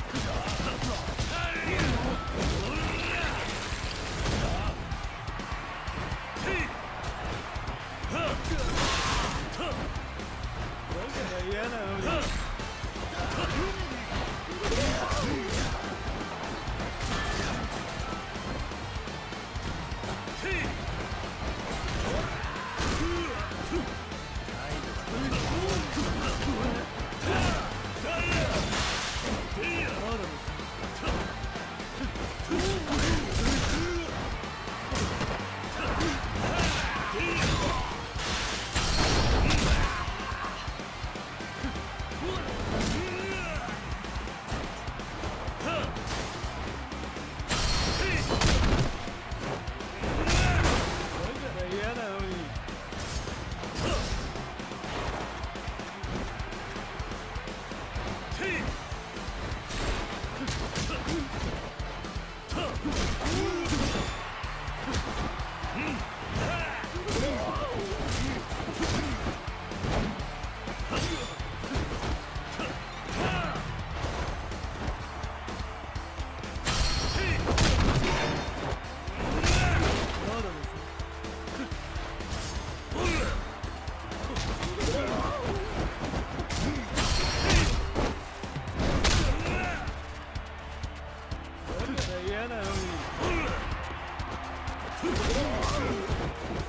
Yeah. Let's go.